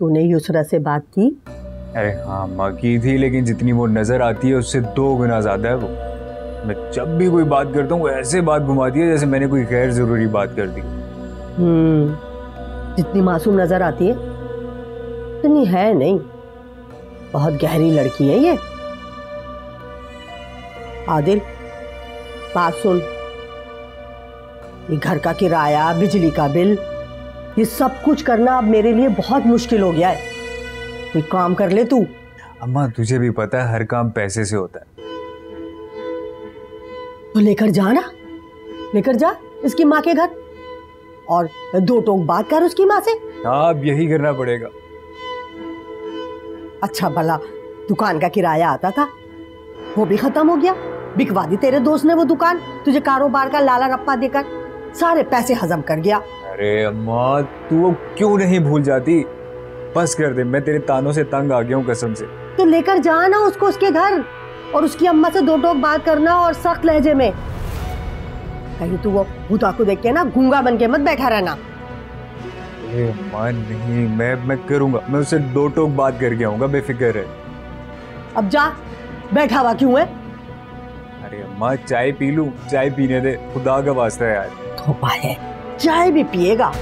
तूने युसरा से बात की। अरे हाँ अम्मा की थी लेकिन जितनी वो नज़र आती है उससे दो गुना ज़्यादा है वो। मैं जब भी कोई बात करता हूँ वो ऐसे बात घुमाती है जैसे मैंने कोई गैर ज़रूरी बात कर दी। हम्म जितनी मासूम नज़र आती है इतनी है नहीं। बहुत गहरी लड़की है ये। आदिल बात सुन। ये घर का किराया बिजली का बिल ये सब कुछ करना अब मेरे लिए बहुत मुश्किल हो गया है। कोई काम कर ले तू। अम्मा तुझे भी पता है हर काम पैसे से होता है। तो लेकर जा ना। लेकर जा इसकी माँ के घर। और दो टोक बात कर उसकी माँ से। हाँ अब यही करना पड़ेगा। अच्छा भला दुकान का किराया आता था। वो भी खत्म हो गया। बिकवा दी तेरे दोस्त ने वो दुकान। तुझे कारोबार का लाला रप्पा देकर। सारे पैसे हजम कर गया। अरे अम्मा तू वो क्यों नहीं भूल जाती? बस कर दे मैं तेरे तानों से तंग आ गया हूँ कसम से। तो लेकर जा ना उसको उसके घर और उसकी अम्मा से दो टोक बात करना और सख्त लहजे में। कहीं तू वो भूता को देख के ना गूँगा बन के मत बैठा रहना। अरे अम्मा नहीं मैं मैं करूँगा। मैं उससे दो टोक बात करके आऊँगा बेफिक्र है अब जा बैठा हुआ क्यों है? अरे अम्मा चाय पी लूँ? चाय पीने दे खुदा का वास्ता है यार। धोपा है। चाय भी पिएगा।